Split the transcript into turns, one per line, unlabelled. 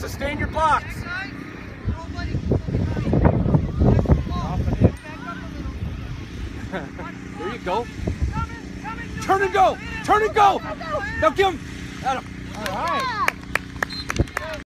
Sustain your blocks. there you go. Turn and go. Turn and go. Now give him. Adam.
All right.